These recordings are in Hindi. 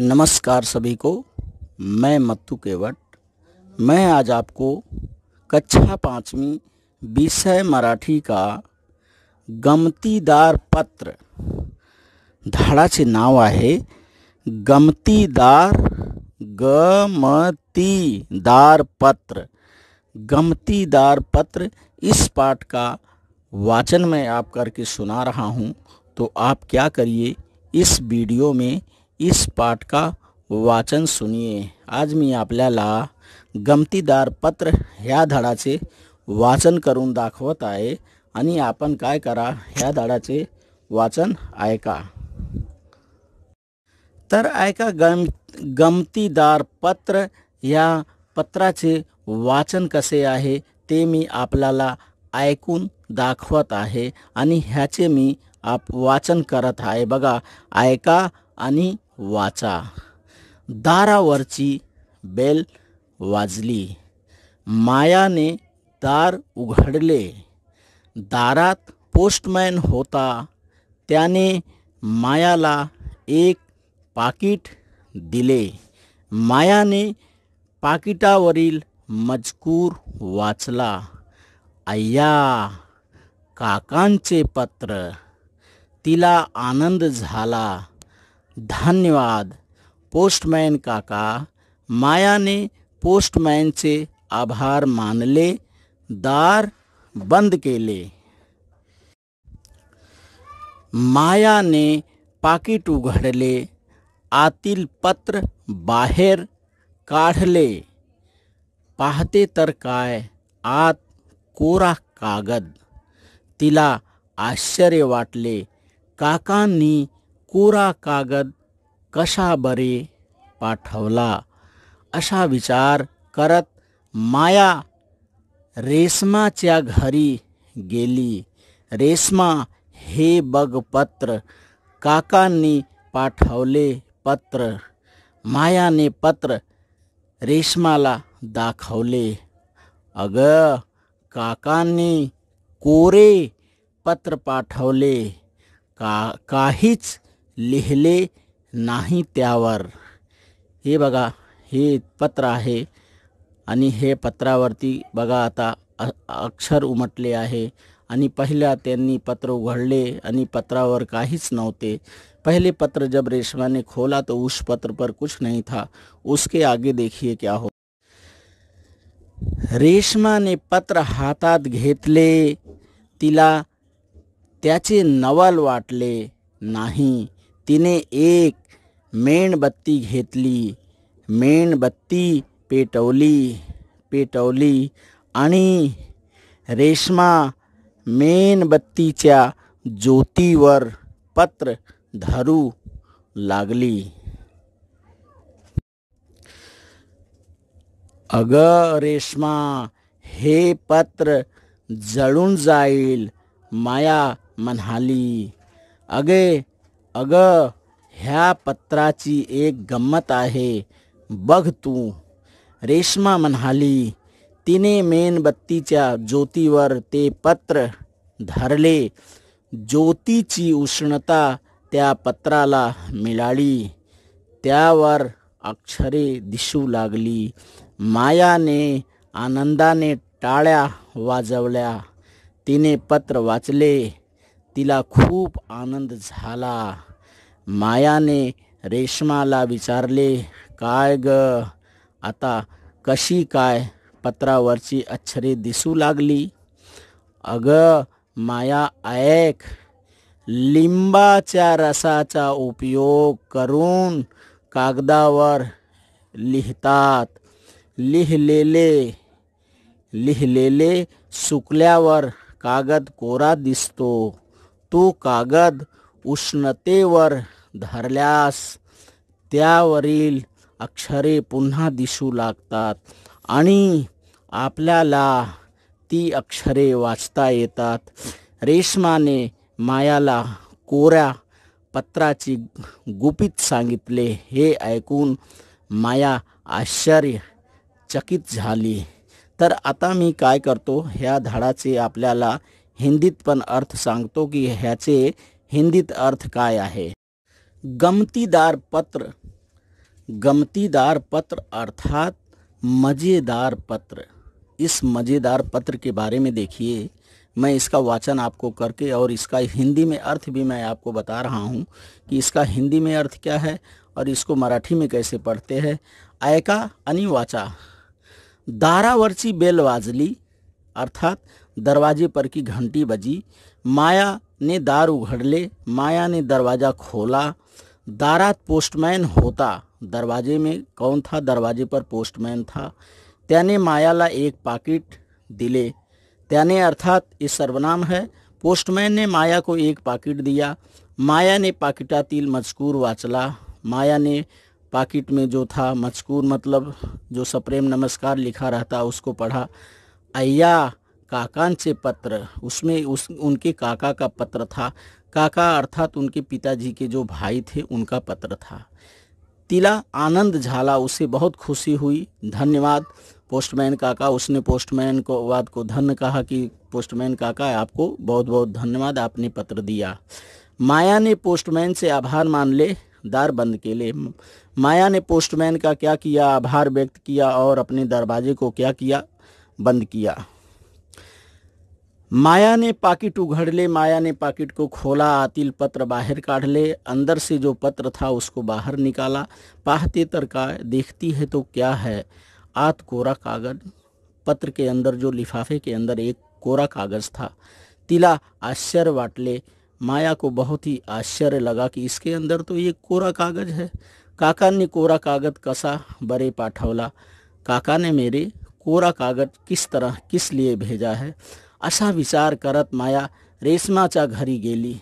नमस्कार सभी को। मैं मत्तू केवट। मैं आज आपको कक्षा पाँचवीं विषय मराठी का गमतीदार पत्र। धाडाचे नाव आहे, गमतीदार गमतीदार पत्र। गमतीदार पत्र इस पाठ का वाचन मैं आप करके सुना रहा हूँ। तो आप क्या करिए, इस वीडियो में इस पाठ का वाचन सुनिये आज मी आपल्याला गमतीदार पत्र ह्या धडाचे वाचन करून दाखवत आहे आणि आपण काय करा ह्या धडाचे वाचन ऐका. तर ऐका गम गमतीदार पत्र या पत्राचे वाचन कसे आहे ते मी आपल्याला ऐकून दाखवत आहे आणि ह्याचे मी आप वाचन करत आहे. बघा ऐका आणि वाचा. दारावरची बेल वाजली. मायाने दार उघडले. दारात पोस्टमॅन होता. त्याने मायाला एक पाकिट दिले. मायाने पाकिटावरील मजकूर वाचला. अय्या काकांचे पत्र. तिला आनंद झाला. धन्यवाद। पोस्टमैन काका मायाने पोस्टमॅनचे आभार मानले दार बंद केले मायाने पाकिट उघडले आतील पत्र बाहेर काढले पाहते तर काय आत कोरा कागद। तिला आश्चर्य वाटले काकांनी कोरा कागद कशा बरे पाठवला। असा विचार करत माया रेशमाच्या घरी गेली। रेशमा हे बघ पत्र काकांनी पाठवले पत्र। मायाने पत्र रेशमाला दाखवले। अग, काकांनी कोरे पत्र पाठवले। का, काहीच लिहिले नाही त्यावर. हे बघा, हे पत्र आहे आणि हे पत्रावरती बघा आता अक्षर उमटले आहे आणि पहिल्या पत्र उघडले आणि पत्रावर काहीच नव्हते. पहले पत्र जब रेशमा ने खोला तो उस पत्र पर कुछ नहीं था. उसके आगे देखिए क्या हो रेशमाने पत्र हातात घेतले, तिला त्याचे नवल वाटले नाही. तिने एक मेणबत्ती घेतली. मेणबत्ती पेटवली पेटवली आणि रेशमा मेणबत्तीच्या ज्योतीवर पत्र धरू लागली. अग रेशमा हे पत्र जळून जाईल माया म्हणाली. अगे अगं ह्या पत्राची एक गंमत आहे. बघ तू. रेशमा म्हणाली तिने मेणबत्तीच्या ज्योतीवर ते पत्र धरले. ज्योतीची उष्णता त्या पत्राला मिळाली. त्यावर अक्षरे दिसू लागली. मायाने आनंदाने टाळ्या वाजवल्या. तिने पत्र वाचले. तिला खूप आनंद झाला. मायाने रेशमाला विचारले काय ग आता कशी काय पत्रावरची अक्षरे दिसू लागली? अग माया ऐक लिंबाच्या रसाचा उपयोग करून कागदावर लिहितात. लिहिलेले लिहिलेले सुकल्यावर कागद कोरा दिसतो. तो कागद उष्णतेवर धरल्यास त्यावरील अक्षरे पुन्हा दिसू लागतात आणि आपल्याला ती अक्षरे वाचता येतात. रेशमाने मायाला कोऱ्या पत्राची गुपित सांगितले. हे ऐकून माया आश्चर्य चकित झाली. तर आता मी काय करतो? ह्या धाडाचे आपल्याला हिंदीत पण अर्थ सांगतो की ह्याचे हिंदीत अर्थ काय आहे गमतीदार पत्र गमतीदार पत्र अर्थात मज़ेदार पत्र। इस मज़ेदार पत्र के बारे में देखिए, मैं इसका वाचन आपको करके और इसका हिंदी में अर्थ भी मैं आपको बता रहा हूँ कि इसका हिंदी में अर्थ क्या है और इसको मराठी में कैसे पढ़ते हैं। ऐका अनिवाचा, दारावरची बेल वाजली अर्थात दरवाजे पर की घंटी बजी। माया ने दार उघड़ ले, माया ने दरवाज़ा खोला। दारात पोस्टमैन होता। दरवाजे में कौन था? दरवाजे पर पोस्टमैन था। त्याने मायाला एक पाकिट दिले। त्याने अर्थात ये सर्वनाम है। पोस्टमैन ने माया को एक पाकिट दिया। माया ने पाकिटा पाकिटातील मजकूर वाचला। माया ने पाकिट में जो था, मजकूर मतलब जो सप्रेम नमस्कार लिखा रहता, उसको पढ़ा। अय्या काकांचे पत्र। उसमें उस, उनके काका का पत्र था। काका अर्थात उनके पिताजी के जो भाई थे, उनका पत्र था। तिला आनंद झाला, उसे बहुत खुशी हुई। धन्यवाद। पोस्टमैन काका, उसने पोस्टमैन को, वाद को धन्य कहा कि पोस्टमैन काका, आपको बहुत बहुत धन्यवाद, आपने पत्र दिया। माया ने पोस्टमैन से आभार मान ले, दार बंद के लिए। माया ने पोस्टमैन का क्या किया, आभार व्यक्त किया और अपने दरवाजे को क्या किया, बंद किया। माया ने पाकिट उघड़ ले माया ने पाकिट को खोला, आतिल पत्र बाहर काढ़ ले अंदर से जो पत्र था उसको बाहर निकाला। पाहते तरका देखती है तो क्या है? आत कोरा कागज़, पत्र के अंदर जो लिफाफे के अंदर एक कोरा कागज़ था। तिला आश्चर्य वाटले। माया को बहुत ही आश्चर्य लगा कि इसके अंदर तो ये कोरा कागज़ है। काका ने कोरा कागज़ कसा, बरे पाठवला। काका ने मेरे कोरा कागज़ किस तरह, किस लिए भेजा है? असा विचार करत माया रेशमाचा घरी गेली.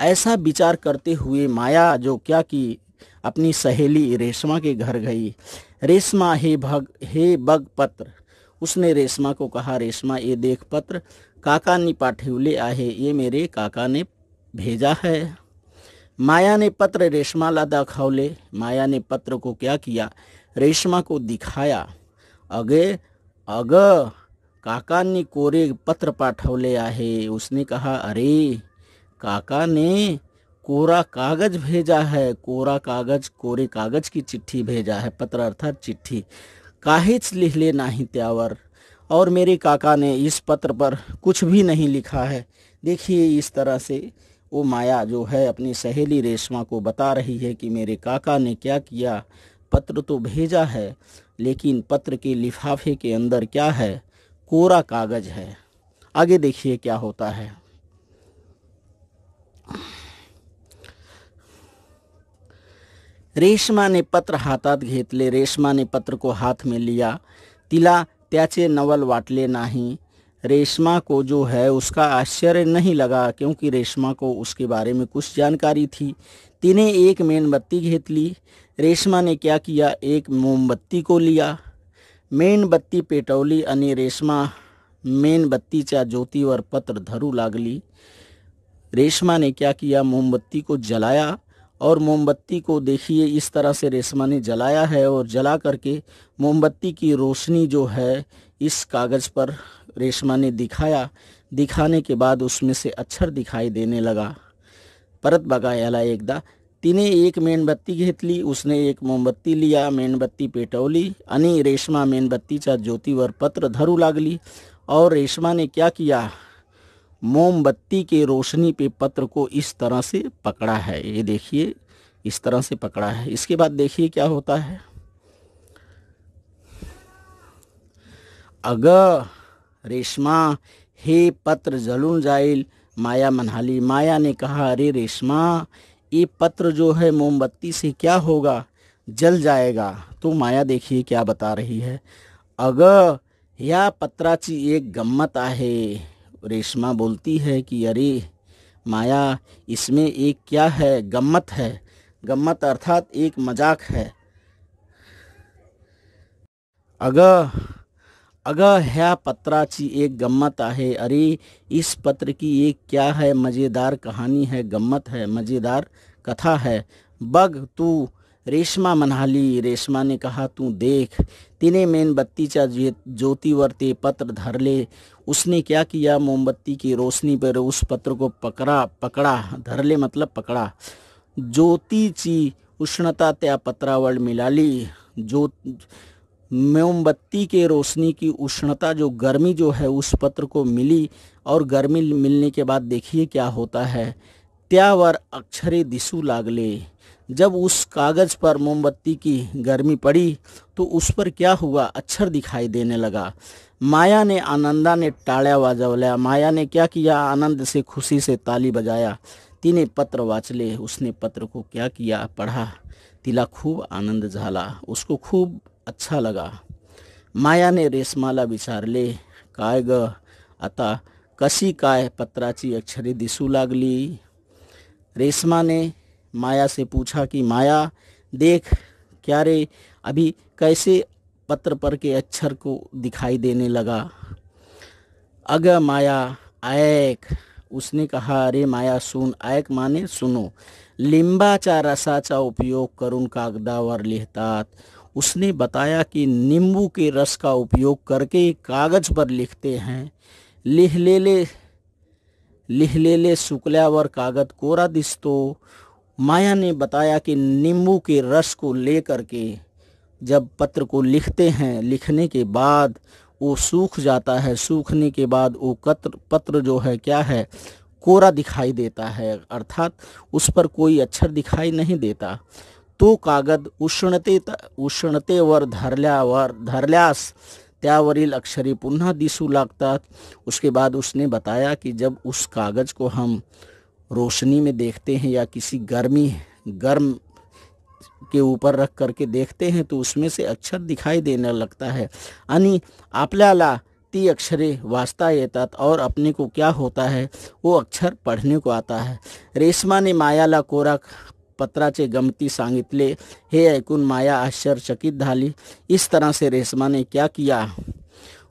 ऐसा विचार करते हुए माया जो क्या की अपनी सहेली रेशमा के घर गई. रेशमा, हे भग, हे बग पत्र उसने रेशमा को कहा, रेशमा, ये देख पत्र, काका ने पाठिवले आहे, ये मेरे काका ने भेजा है. माया ने पत्र रेशमा ला दाखौले माया ने पत्र को क्या किया? रेशमा को दिखाया. अगे, अग काका ने कोरे पत्र पाठवले आहे. उसने कहा, अरे, काका ने कोरा कागज़ भेजा है. कोरा कागज़, कोरे कागज़ की चिट्ठी भेजा है. पत्र अर्थात चिट्ठी. काहिच लिखले नाही त्यावर. और मेरे काका ने इस पत्र पर कुछ भी नहीं लिखा है. देखिए इस तरह से वो माया जो है अपनी सहेली रेशमा को बता रही है कि मेरे काका ने क्या किया. पत्र तो भेजा है, लेकिन पत्र के लिफाफे के अंदर क्या है? कोरा कागज़ है। आगे देखिए क्या होता है। रेशमा ने पत्र हातात घेतले रेशमाने पत्र को हाथ में लिया। तिला, त्याचे नवल वाटले नाही। रेशमा को जो है उसका आश्चर्य नहीं लगा, क्योंकि रेशमा को उसके बारे में कुछ जानकारी थी। तिने एक मेणबत्ती घेतली रेशमा ने क्या किया? एक मोमबत्ती को लिया। मेणबत्ती पेटवली आणि रेशमा मेणबत्तीच्या ज्योतीवर पत्र धरू लागली. रेशमा ने क्या किया? मोमबत्ती को जलाया और मोमबत्ती को देखिए, इस तरह से रेशमा ने जलाया है और जला करके मोमबत्ती की रोशनी जो है, इस कागज़ पर रेशमा ने दिखाया। दिखाने के बाद उसमें से अक्षर दिखाई देने लगा। परत बगा एकदा तिने एक मेणबत्ती घेतली, उसने एक मोमबत्ती लिया, मेणबत्ती पेटवली आणि रेशमा मेणबत्तीच्या ज्योतीवर पत्र धरू लागली. और रेशमा ने क्या किया? मोमबत्ती के रोशनी पे पत्र को इस तरह से पकड़ा है। ये देखिए, इस तरह से पकड़ा है। इसके बाद देखिए क्या होता है। अग, रेशमा, हे पत्र जलून जाइल माया मनहाली माया ने कहा, अरे रेशमा ये पत्र जो है मोमबत्ती से क्या होगा? जल जाएगा। तो माया देखिए क्या बता रही है। अग, या पत्राची एक गम्मत आहे। रेशमा बोलती है कि, अरे माया, इसमें एक क्या है? गम्मत है। गम्मत अर्थात एक मज़ाक है। अग अग ह्या पत्राची एक गम्मत आहे. अरे, इस पत्र की एक क्या है? मज़ेदार कहानी है, गम्मत है, मज़ेदार कथा है। बग तू, रेशमा मनाली रेशमा ने कहा, तू देख, तिने मेणबत्तीच्या ज्योतीवर ते पत्र धर ले उसने क्या किया? मोमबत्ती की रोशनी पर उस पत्र को पकड़ा पकड़ा धर ले मतलब पकड़ा. ज्योति ची उष्णता त्या पत्रावल मिलाली. जो मोमबत्ती के रोशनी की उष्णता जो गर्मी जो है उस पत्र को मिली और गर्मी मिलने के बाद देखिए क्या होता है। त्यावर अक्षरे दिसू लागले। जब उस कागज़ पर मोमबत्ती की गर्मी पड़ी तो उस पर क्या हुआ? अक्षर दिखाई देने लगा। माया ने आनंदा ने टाड़ा वाजवल्या। माया ने क्या किया? आनंद से खुशी से ताली बजाया। तीने पत्र वाचले। उसने पत्र को क्या किया? पढ़ा। तिला खूब आनंद झाला। उसको खूब अच्छा लगा। माया ने रेशमाला विचारले काय ग, आता कशी काय पत्राची अक्षरे दिसू लागली? रेशमा ने माया से पूछा कि, माया, देख, क्या रे, अभी कैसे पत्र पर के अक्षर को दिखाई देने लगा? अग माया ऐक उसने कहा, अरे माया, सुन ऐक माने सुनो। लिंबाचा रसाचा उपयोग करून कागदावर लिखतात उसने बताया कि नींबू के रस का उपयोग करके कागज़ पर लिखते हैं लिह ले ले लिख ले ले सुकल्यावर कागज़ कोरा दिस्तो माया ने बताया कि नींबू के रस को लेकर के जब पत्र को लिखते हैं, लिखने के बाद वो सूख जाता है। सूखने के बाद वो कत्र पत्र जो है, क्या है, कोरा दिखाई देता है। अर्थात उस पर कोई अक्षर दिखाई नहीं देता। तो कागद उष्णते उष्णतेवर धरल्यावर, धरल्यास त्यावरील अक्षरे पुनः दिसू लागतात. उसके बाद उसने बताया कि जब उस कागज़ को हम रोशनी में देखते हैं या किसी गर्मी, गर्म के ऊपर रख करके देखते हैं तो उसमें से अक्षर दिखाई देने लगता है। आणि आपल्याला ती अक्षरे वाचता येतात और अपने को क्या होता है? वो अक्षर पढ़ने को आता है। रेशमा ने मायाला कोरा पत्राचे गमती सांगितले, हे ऐकून माया आश्चर्यचकित झाली. इस तरह से रेशमा ने क्या किया?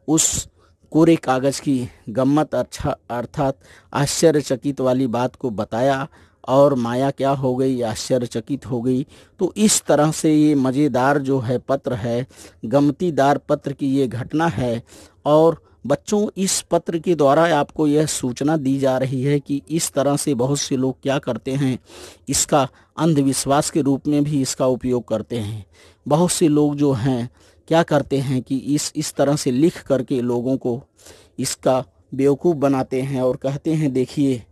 उस कोरे कागज़ की गम्मत अच्छा अर्थात आश्चर्यचकित वाली बात को बताया, और माया क्या हो गई? आश्चर्यचकित हो गई। तो इस तरह से ये मज़ेदार जो है पत्र है, गमतीदार पत्र की ये घटना है, और बच्चों, इस पत्र के द्वारा आपको यह सूचना दी जा रही है कि इस तरह से बहुत से लोग क्या करते हैं, इसका अंधविश्वास के रूप में भी इसका उपयोग करते हैं। बहुत से लोग जो हैं, क्या करते हैं कि इस इस तरह से लिख करके लोगों को इसका बेवकूफ़ बनाते हैं और कहते हैं, देखिए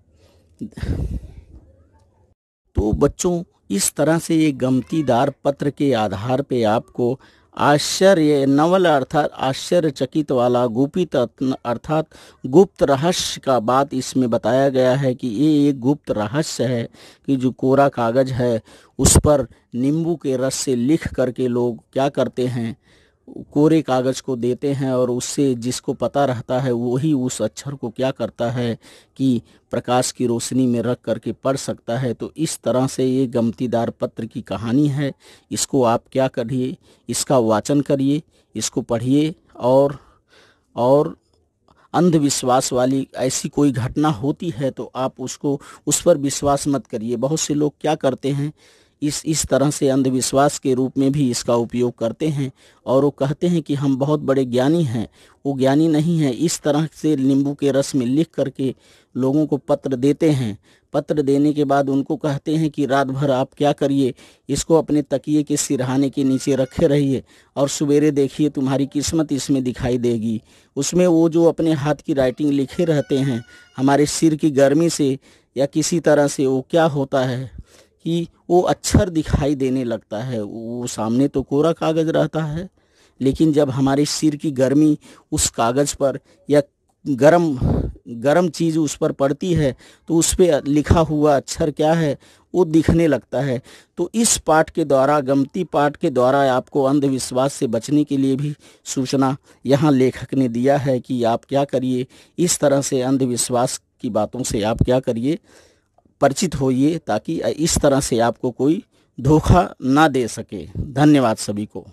तो बच्चों, इस तरह से ये गमतीदार पत्र के आधार पे आपको आश्चर्य नवल अर्थात आश्चर्यचकित वाला गुपित अर्थात गुप्त रहस्य का बात इसमें बताया गया है कि ये एक गुप्त रहस्य है कि जो कोरा कागज़ है, उस पर नींबू के रस से लिख करके लोग क्या करते हैं? कोरे कागज़ को देते हैं और उससे जिसको पता रहता है वही उस अक्षर को क्या करता है कि प्रकाश की रोशनी में रख करके पढ़ सकता है। तो इस तरह से ये गमतीदार पत्र की कहानी है। इसको आप क्या करिए, इसका वाचन करिए, इसको पढ़िए और और अंधविश्वास वाली ऐसी कोई घटना होती है तो आप उसको, उस पर विश्वास मत करिए। बहुत से लोग क्या करते हैं इस इस तरह से अंधविश्वास के रूप में भी इसका उपयोग करते हैं और वो कहते हैं कि हम बहुत बड़े ज्ञानी हैं, वो ज्ञानी नहीं है। इस तरह से नींबू के रस में लिख करके लोगों को पत्र देते हैं। पत्र देने के बाद उनको कहते हैं कि, रात भर आप क्या करिए? इसको अपने तकिए के सिरहाने के नीचे रखे रहिए और सवेरे देखिए तुम्हारी किस्मत इसमें दिखाई देगी। उसमें वो जो अपने हाथ की राइटिंग लिखे रहते हैं, हमारे सिर की गर्मी से या किसी तरह से वो क्या होता है? कि वो अक्षर दिखाई देने लगता है। वो सामने तो कोरा कागज़ रहता है, लेकिन जब हमारे सिर की गर्मी उस कागज़ पर या गरम गरम चीज़ उस पर पड़ती है तो उस पर लिखा हुआ अक्षर क्या है? वो दिखने लगता है। तो इस पाठ के द्वारा, गमती पाठ के द्वारा आपको अंधविश्वास से बचने के लिए भी सूचना यहाँ लेखक ने दिया है कि आप क्या करिए। इस तरह से अंधविश्वास की बातों से आप क्या करिए। परिचित होइए ताकि इस तरह से आपको कोई धोखा ना दे सके। धन्यवाद सभी को।